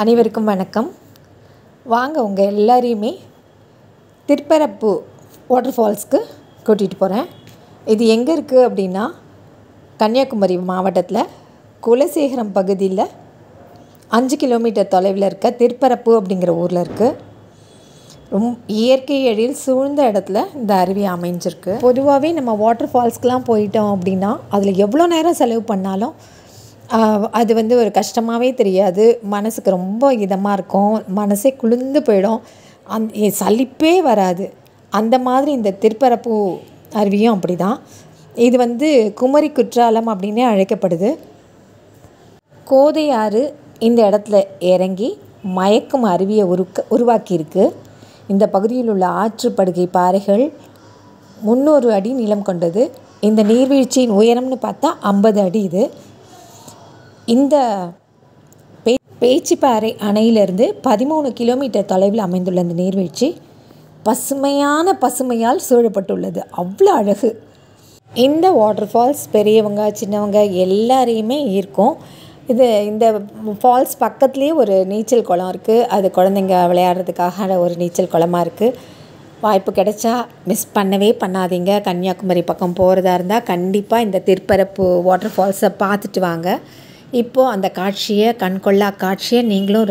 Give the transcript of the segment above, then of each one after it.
அனைவருக்கும் வணக்கம். வாங்க உங்கள் எல்லாரையுமே திருப்பரப்பு வாட்டர் ஃபால்ஸ்க்கு கூட்டிகிட்டு போகிறேன் இது எங்கே இருக்குது அப்படின்னா கன்னியாகுமரி மாவட்டத்தில் குலசேகரம் பகுதியில் அஞ்சு கிலோமீட்டர் தொலைவில் இருக்க திருப்பரப்பு அப்படிங்கிற ஊரில் இருக்குது ரொம் இயற்கை எழில் சூழ்ந்த இடத்துல இந்த அருவி அமைஞ்சிருக்கு. பொதுவாகவே நம்ம வாட்டர் ஃபால்ஸ்க்கெலாம் போயிட்டோம் அப்படின்னா அதில் எவ்வளோ நேரம் செலவு பண்ணாலும் அது வந்து ஒரு கஷ்டமாகவே தெரியாது. மனசுக்கு ரொம்ப இதமாக இருக்கும். மனசே குளிர்ந்து போயிடும். அந் சலிப்பே வராது. அந்த மாதிரி இந்த திருப்பரப்பு அருவியும் அப்படி தான் இது வந்து குமரி குற்றாலம் அப்படின்னே அழைக்கப்படுது. கோதை ஆறு இந்த இடத்துல இறங்கி மயக்கும் அருவியை உருக்க உருவாக்கியிருக்கு. இந்த பகுதியில் உள்ள ஆற்றுப்படுகை பாறைகள் முந்நூறு அடி நீளம் கொண்டது. இந்த நீர்வீழ்ச்சியின் உயரம்னு பார்த்தா ஐம்பது அடி இது. இந்த பே பேச்சிப்பாறை அணையிலிருந்து பதிமூணு கிலோமீட்டர் தொலைவில் அமைந்துள்ள இந்த நீர்வீழ்ச்சி பசுமையான பசுமையால் சூழப்பட்டுள்ளது. அவ்வளோ அழகு. இந்த வாட்டர் ஃபால்ஸ் பெரியவங்க சின்னவங்க எல்லாரையுமே ஈர்க்கும். இது இந்த ஃபால்ஸ் பக்கத்துலேயே ஒரு நீச்சல் குளம் இருக்குது அது குழந்தைங்க விளையாடுறதுக்காக ஒரு நீச்சல் குளமாக இருக்குது வாய்ப்பு கிடைச்சா மிஸ் பண்ணவே பண்ணாதீங்க. கன்னியாகுமரி பக்கம் போகிறதா இருந்தால் கண்டிப்பாக இந்த திருப்பரப்பு வாட்டர் ஃபால்ஸை பார்த்துட்டு வாங்க. இப்போது அந்த காட்சியை கண்கொள்ளா காட்சியை நீங்களும்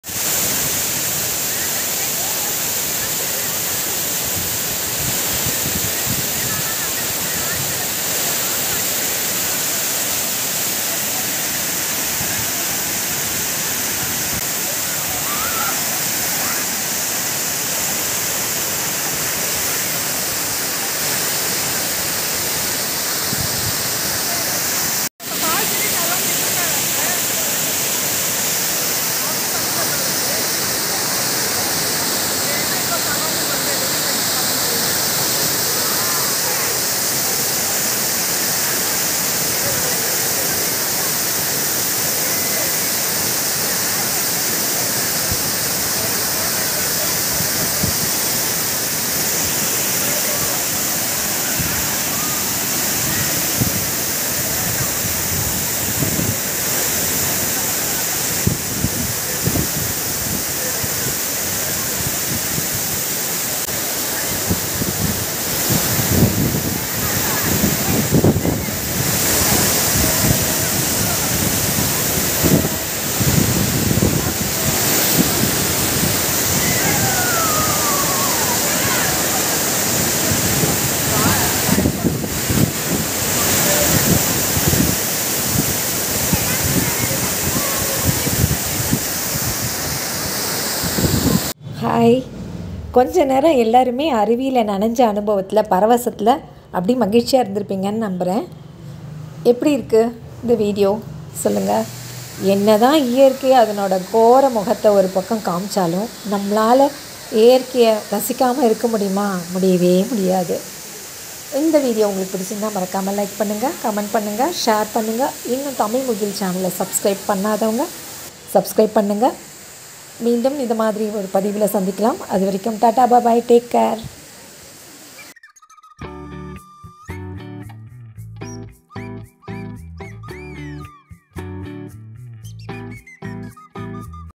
ஹாய் கொஞ்ச நேரம் எல்லாருமே அருவியில் நனைஞ்ச அனுபவத்தில் பரவசத்தில் அப்படி மகிழ்ச்சியாக இருந்திருப்பீங்கன்னு நம்புகிறேன் எப்படி இருக்குது இந்த வீடியோ சொல்லுங்கள் என்ன தான் இயற்கை அதனோட கோர முகத்தை ஒரு பக்கம் காமிச்சாலும் நம்மளால் இயற்கையை ரசிக்காமல் இருக்க முடியுமா? முடியவே முடியாது. இந்த வீடியோ உங்களுக்கு பிடிச்சிருந்தா மறக்காமல் லைக் பண்ணுங்கள் கமெண்ட் பண்ணுங்கள் ஷேர் பண்ணுங்கள் இன்னும் தமிழ் முகில் சேனலை சப்ஸ்கிரைப் பண்ணாதவங்க சப்ஸ்கிரைப் பண்ணுங்கள் மீண்டும் இது மாதிரி ஒரு பதிவில் சந்திக்கலாம். அது வரைக்கும் டாடா பாய் டேக் கேர்